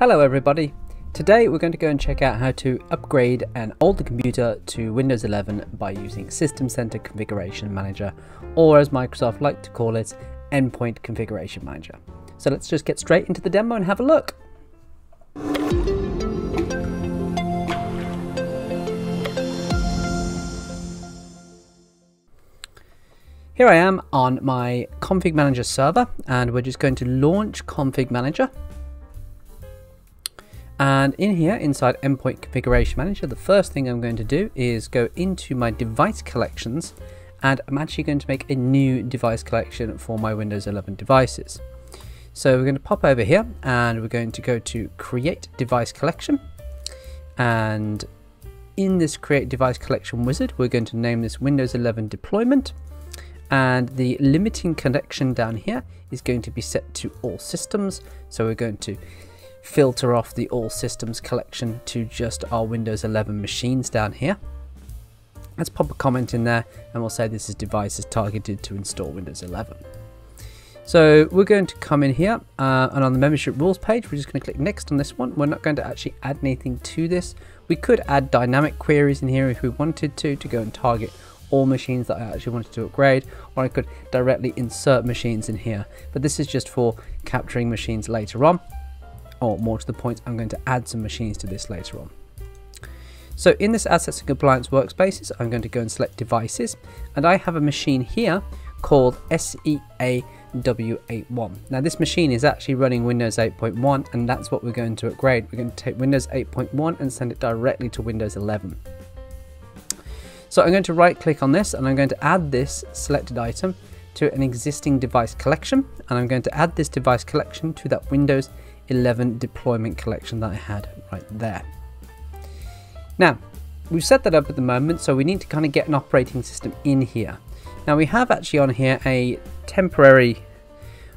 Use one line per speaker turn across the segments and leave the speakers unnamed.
Hello everybody. Today we're going to go and check out how to upgrade an older computer to Windows 11 by using System Center Configuration Manager or as Microsoft like to call it, Endpoint Configuration Manager. So let's just get straight into the demo and have a look. Here I am on my Config Manager server and we're just going to launch Config Manager and in here, inside Endpoint Configuration Manager, the first thing I'm going to do is go into my device collections and I'm actually going to make a new device collection for my Windows 11 devices. So we're going to pop over here and we're going to go to Create Device Collection. And in this Create Device Collection wizard, we're going to name this Windows 11 Deployment. And the limiting collection down here is going to be set to all systems. So we're going to filter off the all systems collection to just our Windows 11 machines down here. Let's pop a comment in there and we'll say this is devices targeted to install Windows 11. So we're going to come in here uh, and on the membership rules page, we're just going to click next on this one. We're not going to actually add anything to this. We could add dynamic queries in here if we wanted to, to go and target all machines that I actually wanted to upgrade, or I could directly insert machines in here. But this is just for capturing machines later on or more to the point, I'm going to add some machines to this later on. So in this Assets and Compliance workspaces, I'm going to go and select Devices, and I have a machine here called SEAW81. Now this machine is actually running Windows 8.1, and that's what we're going to upgrade. We're going to take Windows 8.1 and send it directly to Windows 11. So I'm going to right click on this, and I'm going to add this selected item to an existing device collection, and I'm going to add this device collection to that Windows 11 deployment collection that I had right there. Now, we've set that up at the moment, so we need to kind of get an operating system in here. Now we have actually on here a temporary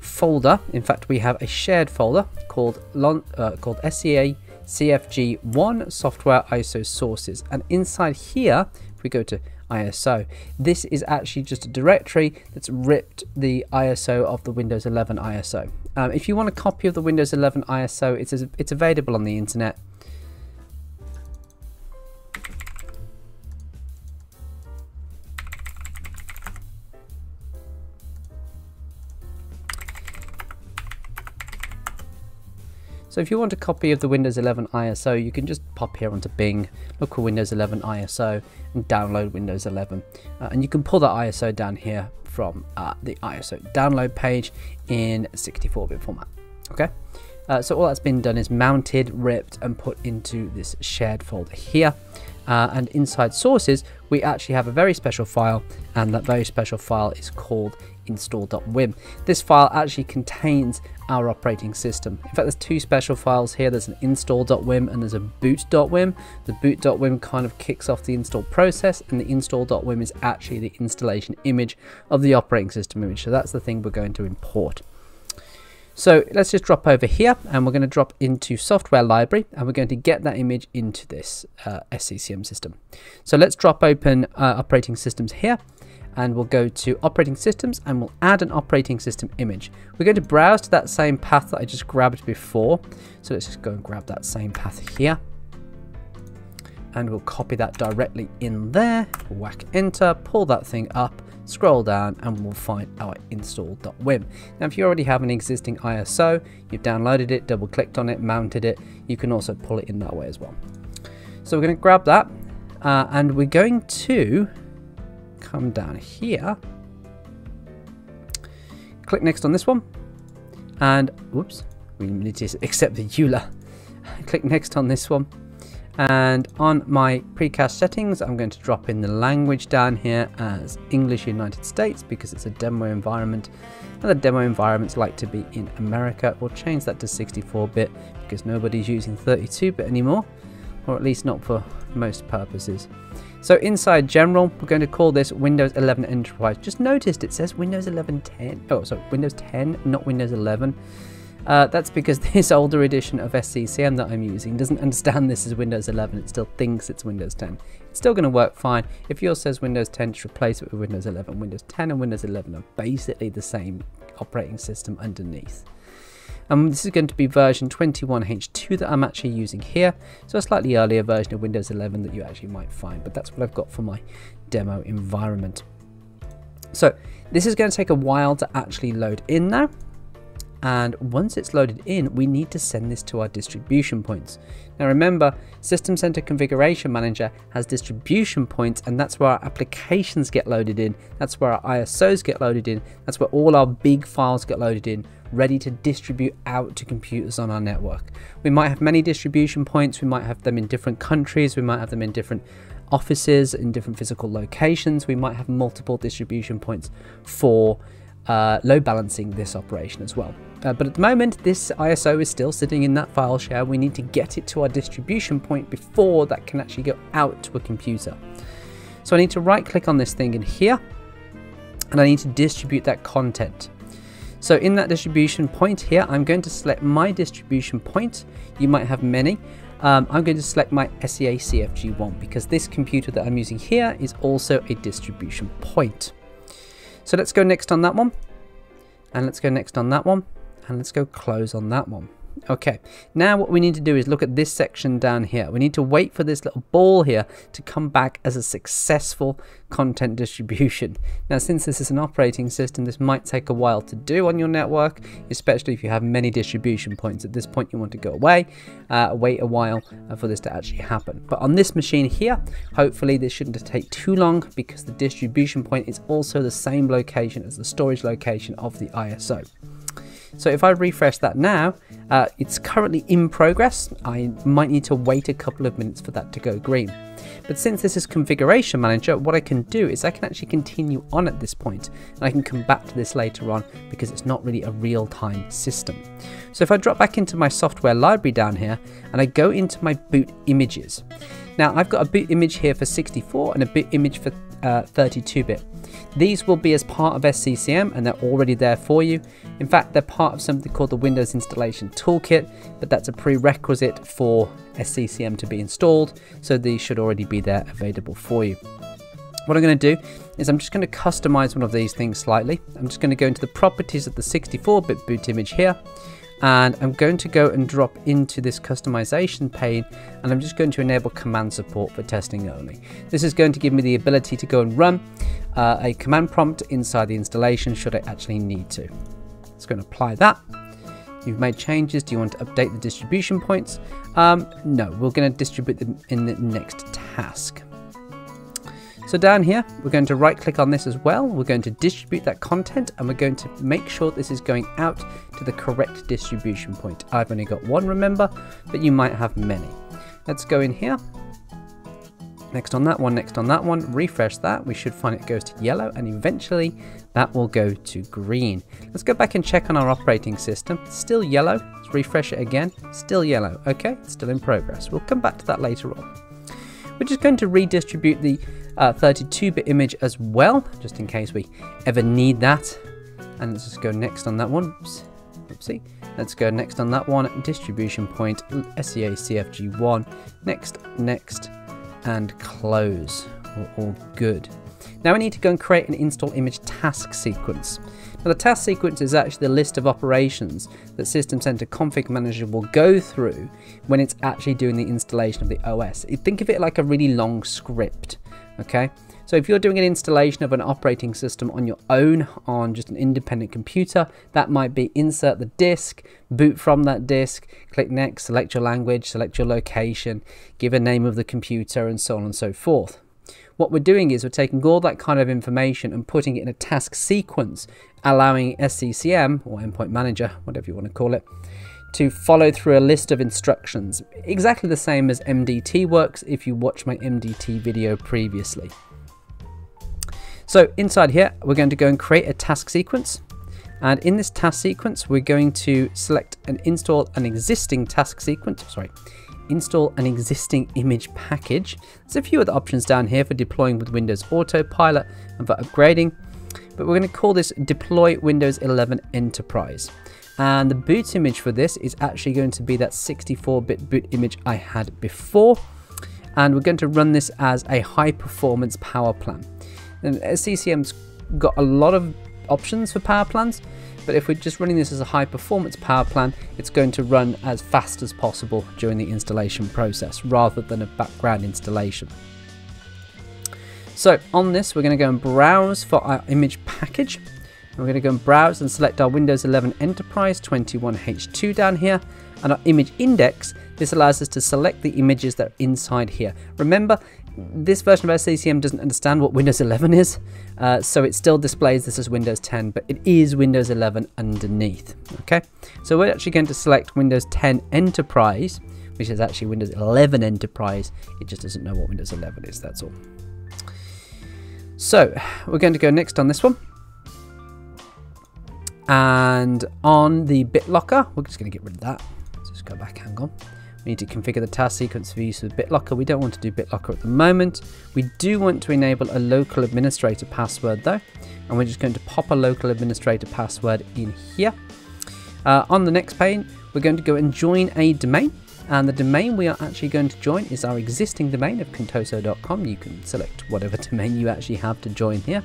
folder. In fact, we have a shared folder called uh, called SEA CFG1 Software ISO Sources, and inside here, if we go to ISO. This is actually just a directory that's ripped the ISO of the Windows 11 ISO. Um, if you want a copy of the Windows 11 ISO, it's, it's available on the internet. So if you want a copy of the Windows 11 ISO, you can just pop here onto Bing, look for Windows 11 ISO and download Windows 11. Uh, and you can pull that ISO down here from uh, the ISO download page in 64-bit format. Okay. Uh, so all that's been done is mounted, ripped, and put into this shared folder here. Uh, and inside sources, we actually have a very special file, and that very special file is called install.wim. This file actually contains our operating system. In fact, there's two special files here. There's an install.wim and there's a boot.wim. The boot.wim kind of kicks off the install process, and the install.wim is actually the installation image of the operating system image. So that's the thing we're going to import. So let's just drop over here and we're going to drop into software library and we're going to get that image into this uh, SCCM system. So let's drop open uh, operating systems here and we'll go to operating systems and we'll add an operating system image. We're going to browse to that same path that I just grabbed before. So let's just go and grab that same path here and we'll copy that directly in there, whack enter, pull that thing up scroll down and we'll find our install.wim. Now if you already have an existing ISO, you've downloaded it, double clicked on it, mounted it, you can also pull it in that way as well. So we're going to grab that uh, and we're going to come down here, click next on this one and whoops, we need to accept the EULA. click next on this one and on my precast settings I'm going to drop in the language down here as English United States because it's a demo environment. And the demo environments like to be in America. We'll change that to 64-bit because nobody's using 32-bit anymore or at least not for most purposes. So inside general we're going to call this Windows 11 Enterprise. Just noticed it says Windows 11 10 oh sorry Windows 10 not Windows 11 uh, that's because this older edition of SCCM that I'm using doesn't understand this is Windows 11. It still thinks it's Windows 10. It's still going to work fine. If yours says Windows 10, just replace it with Windows 11. Windows 10 and Windows 11 are basically the same operating system underneath. And this is going to be version 21H2 that I'm actually using here. So a slightly earlier version of Windows 11 that you actually might find, but that's what I've got for my demo environment. So this is going to take a while to actually load in now. And once it's loaded in, we need to send this to our distribution points. Now remember, System Center Configuration Manager has distribution points and that's where our applications get loaded in. That's where our ISOs get loaded in. That's where all our big files get loaded in, ready to distribute out to computers on our network. We might have many distribution points. We might have them in different countries. We might have them in different offices, in different physical locations. We might have multiple distribution points for uh, load balancing this operation as well. Uh, but at the moment, this ISO is still sitting in that file share. We need to get it to our distribution point before that can actually go out to a computer. So I need to right click on this thing in here and I need to distribute that content. So in that distribution point here, I'm going to select my distribution point. You might have many. Um, I'm going to select my SEA CFG1 because this computer that I'm using here is also a distribution point. So let's go next on that one. And let's go next on that one. And let's go close on that one. Okay, now what we need to do is look at this section down here. We need to wait for this little ball here to come back as a successful content distribution. Now, since this is an operating system, this might take a while to do on your network, especially if you have many distribution points. At this point, you want to go away, uh, wait a while uh, for this to actually happen. But on this machine here, hopefully this shouldn't take too long because the distribution point is also the same location as the storage location of the ISO. So if I refresh that now, uh, it's currently in progress. I might need to wait a couple of minutes for that to go green. But since this is configuration manager, what I can do is I can actually continue on at this point and I can come back to this later on because it's not really a real-time system. So if I drop back into my software library down here and I go into my boot images. Now I've got a boot image here for 64 and a boot image for 32-bit. Uh, These will be as part of SCCM and they're already there for you. In fact, they're part of something called the Windows Installation Toolkit, but that's a prerequisite for SCCM to be installed, so these should already be there available for you. What I'm going to do is I'm just going to customize one of these things slightly. I'm just going to go into the properties of the 64-bit boot image here and I'm going to go and drop into this customization pane and I'm just going to enable command support for testing only. This is going to give me the ability to go and run uh, a command prompt inside the installation should I actually need to. It's going to apply that. You've made changes. Do you want to update the distribution points? Um, no, we're going to distribute them in the next task. So down here, we're going to right click on this as well. We're going to distribute that content and we're going to make sure this is going out to the correct distribution point. I've only got one, remember, but you might have many. Let's go in here. Next on that one, next on that one, refresh that. We should find it goes to yellow and eventually that will go to green. Let's go back and check on our operating system. Still yellow. Let's refresh it again. Still yellow. Okay, still in progress. We'll come back to that later on. We're just going to redistribute the 32-bit uh, image as well, just in case we ever need that. And let's just go next on that one. Oops. Oopsie. Let's go next on that one. Distribution point, SEA CFG1. Next, next, and close. All, all good. Now we need to go and create an install image task sequence. Now the task sequence is actually the list of operations that System Center Config Manager will go through when it's actually doing the installation of the OS. Think of it like a really long script, okay? So if you're doing an installation of an operating system on your own on just an independent computer, that might be insert the disk, boot from that disk, click next, select your language, select your location, give a name of the computer and so on and so forth. What we're doing is we're taking all that kind of information and putting it in a task sequence, allowing SCCM, or Endpoint Manager, whatever you want to call it, to follow through a list of instructions, exactly the same as MDT works if you watch my MDT video previously. So inside here, we're going to go and create a task sequence. And in this task sequence, we're going to select and install an existing task sequence, sorry, install an existing image package. There's a few other options down here for deploying with Windows Autopilot and for upgrading, but we're going to call this Deploy Windows 11 Enterprise. And the boot image for this is actually going to be that 64-bit boot image I had before. And we're going to run this as a high performance power plan. And SCCM's got a lot of options for power plans, but if we're just running this as a high performance power plan, it's going to run as fast as possible during the installation process rather than a background installation. So on this, we're going to go and browse for our image package. We're going to go and browse and select our Windows 11 Enterprise 21H2 down here and our image index. This allows us to select the images that are inside here. Remember, this version of SCCM doesn't understand what Windows 11 is, uh, so it still displays this as Windows 10, but it is Windows 11 underneath. Okay, so we're actually going to select Windows 10 Enterprise, which is actually Windows 11 Enterprise. It just doesn't know what Windows 11 is, that's all. So we're going to go next on this one. And on the BitLocker, we're just going to get rid of that. Let's just go back, hang on. We need to configure the task sequence for use with BitLocker. We don't want to do BitLocker at the moment. We do want to enable a local administrator password though. And we're just going to pop a local administrator password in here. Uh, on the next pane, we're going to go and join a domain. And the domain we are actually going to join is our existing domain of contoso.com. You can select whatever domain you actually have to join here.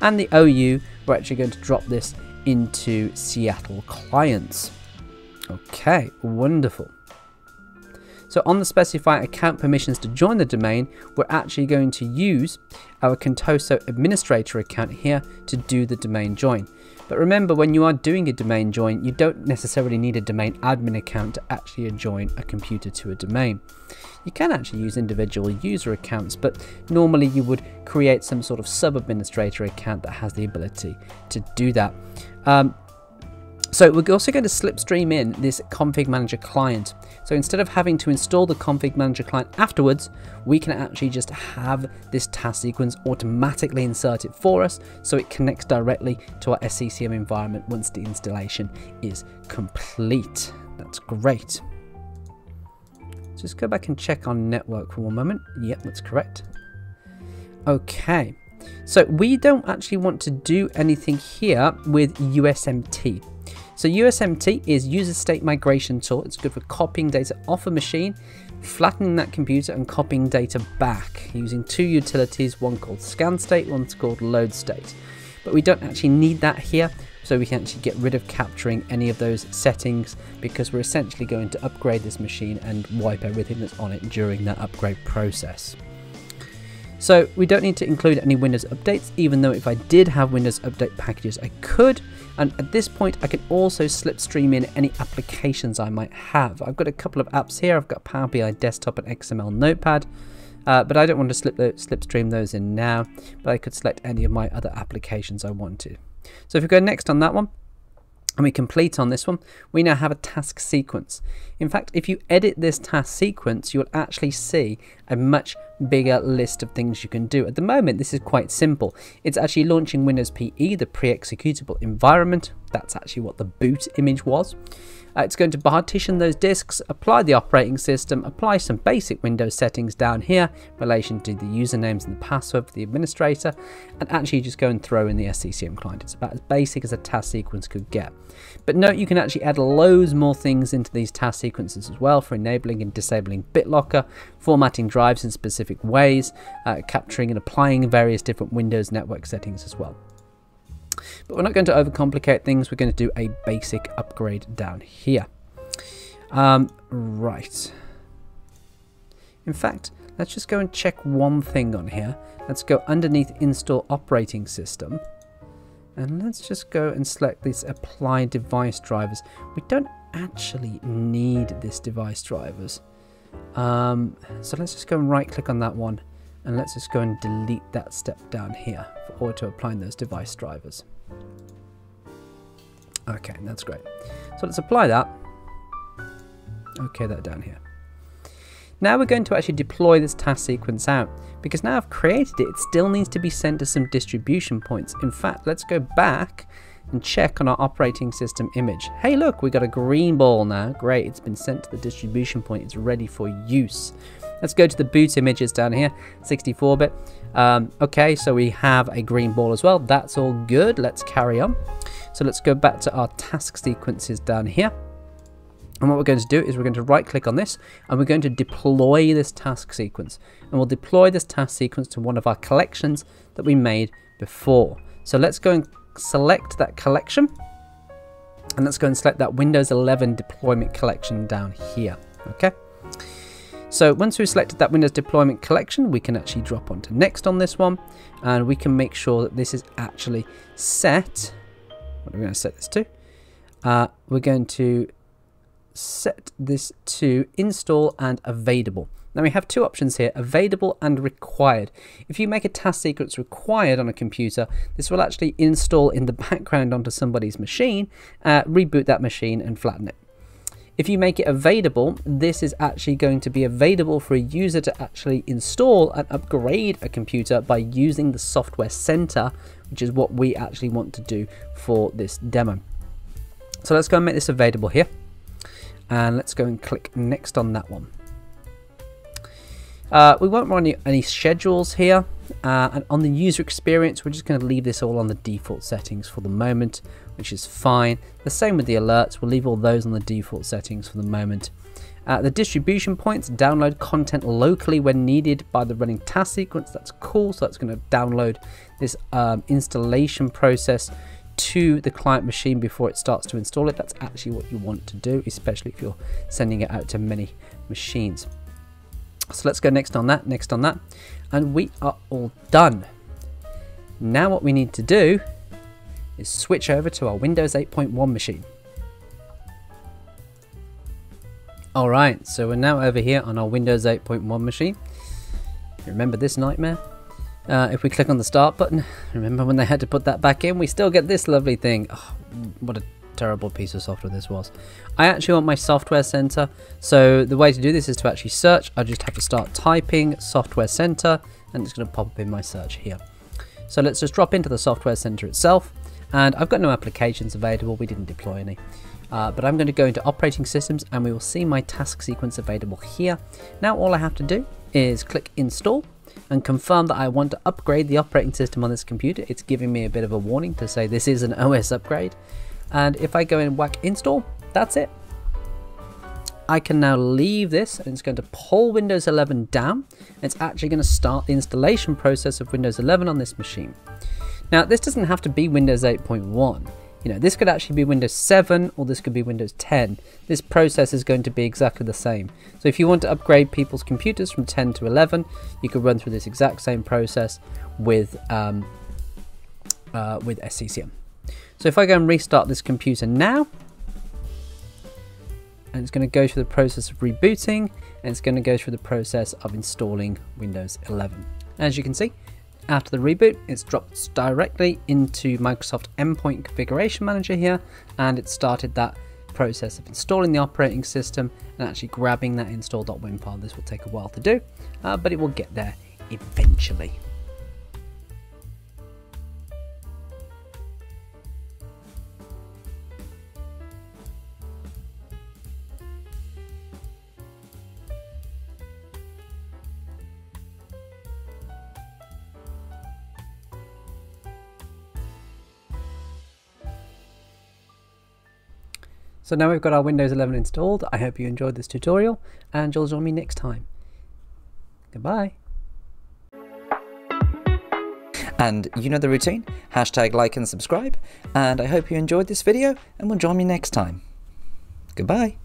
And the OU, we're actually going to drop this into Seattle clients. Okay, wonderful. So on the specify account permissions to join the domain, we're actually going to use our Contoso administrator account here to do the domain join. But remember, when you are doing a domain join, you don't necessarily need a domain admin account to actually join a computer to a domain. You can actually use individual user accounts, but normally you would create some sort of sub-administrator account that has the ability to do that. Um, so we're also going to slipstream in this config manager client. So instead of having to install the config manager client afterwards, we can actually just have this task sequence automatically insert it for us so it connects directly to our SCCM environment once the installation is complete. That's great. Let's just go back and check on network for one moment. Yep, that's correct. Okay, so we don't actually want to do anything here with USMT. So USMT is user state migration tool. It's good for copying data off a machine, flattening that computer and copying data back using two utilities, one called scan state, one's called load state. But we don't actually need that here, so we can actually get rid of capturing any of those settings because we're essentially going to upgrade this machine and wipe everything that's on it during that upgrade process. So we don't need to include any Windows updates, even though if I did have Windows update packages, I could. And at this point, I can also slipstream in any applications I might have. I've got a couple of apps here. I've got Power BI Desktop and XML Notepad. Uh, but I don't want to slip slipstream those in now, but I could select any of my other applications I want to. So if we go next on that one, and we complete on this one, we now have a task sequence. In fact, if you edit this task sequence, you'll actually see a much bigger list of things you can do. At the moment, this is quite simple. It's actually launching Windows PE, the pre-executable environment. That's actually what the boot image was. Uh, it's going to partition those disks, apply the operating system, apply some basic Windows settings down here in relation to the usernames and the password for the administrator, and actually just go and throw in the SCCM client. It's about as basic as a task sequence could get. But note you can actually add loads more things into these task sequences as well for enabling and disabling BitLocker, formatting drives in specific ways, uh, capturing and applying various different Windows network settings as well. But we're not going to overcomplicate things. We're going to do a basic upgrade down here. Um, right. In fact, let's just go and check one thing on here. Let's go underneath install operating system. And let's just go and select these apply device drivers. We don't actually need this device drivers. Um, so let's just go and right click on that one and let's just go and delete that step down here for auto applying those device drivers. Okay, that's great. So let's apply that. Okay, that down here. Now we're going to actually deploy this task sequence out because now I've created it, it still needs to be sent to some distribution points. In fact, let's go back and check on our operating system image. Hey, look, we got a green ball now. Great, it's been sent to the distribution point. It's ready for use. Let's go to the boot images down here, 64-bit. Um, okay, so we have a green ball as well. That's all good. Let's carry on. So let's go back to our task sequences down here. And what we're going to do is we're going to right click on this and we're going to deploy this task sequence. And we'll deploy this task sequence to one of our collections that we made before. So let's go and select that collection. And let's go and select that Windows 11 deployment collection down here. Okay. So once we've selected that Windows deployment collection, we can actually drop onto next on this one and we can make sure that this is actually set. What are we going to set this to? Uh, we're going to set this to install and available. Now we have two options here, available and required. If you make a task sequence required on a computer, this will actually install in the background onto somebody's machine, uh, reboot that machine and flatten it. If you make it available, this is actually going to be available for a user to actually install and upgrade a computer by using the software center, which is what we actually want to do for this demo. So let's go and make this available here. And let's go and click next on that one. Uh, we won't run any, schedules here. Uh, and on the user experience, we're just going to leave this all on the default settings for the moment, which is fine. The same with the alerts. We'll leave all those on the default settings for the moment. Uh, the distribution points download content locally when needed by the running task sequence. That's cool. So that's going to download this um, installation process to the client machine before it starts to install it. That's actually what you want to do, especially if you're sending it out to many machines. So let's go next on that, next on that. And we are all done. Now what we need to do is switch over to our Windows 8.1 machine. Alright, so we're now over here on our Windows 8.1 machine. Remember this nightmare? Uh, if we click on the start button, remember when they had to put that back in? We still get this lovely thing. Oh, what a terrible piece of software this was. I actually want my software center. So the way to do this is to actually search. I just have to start typing software center and it's going to pop up in my search here. So let's just drop into the software center itself. And I've got no applications available. We didn't deploy any. Uh, but I'm going to go into operating systems and we will see my task sequence available here. Now all I have to do is click install and confirm that I want to upgrade the operating system on this computer. It's giving me a bit of a warning to say this is an OS upgrade. And if I go and whack install, that's it. I can now leave this and it's going to pull Windows 11 down. It's actually going to start the installation process of Windows 11 on this machine. Now this doesn't have to be Windows 8.1. You know, this could actually be Windows 7 or this could be Windows 10. This process is going to be exactly the same. So if you want to upgrade people's computers from 10 to 11, you could run through this exact same process with, um, uh, with SCCM. So if I go and restart this computer now, and it's going to go through the process of rebooting, and it's going to go through the process of installing Windows 11. As you can see, after the reboot, it's dropped directly into Microsoft Endpoint Configuration Manager here, and it started that process of installing the operating system and actually grabbing that install.wim file. This will take a while to do, uh, but it will get there eventually. So now we've got our Windows 11 installed. I hope you enjoyed this tutorial and you'll join me next time. Goodbye.
And you know the routine, hashtag like and subscribe, and I hope you enjoyed this video and will join me next time. Goodbye.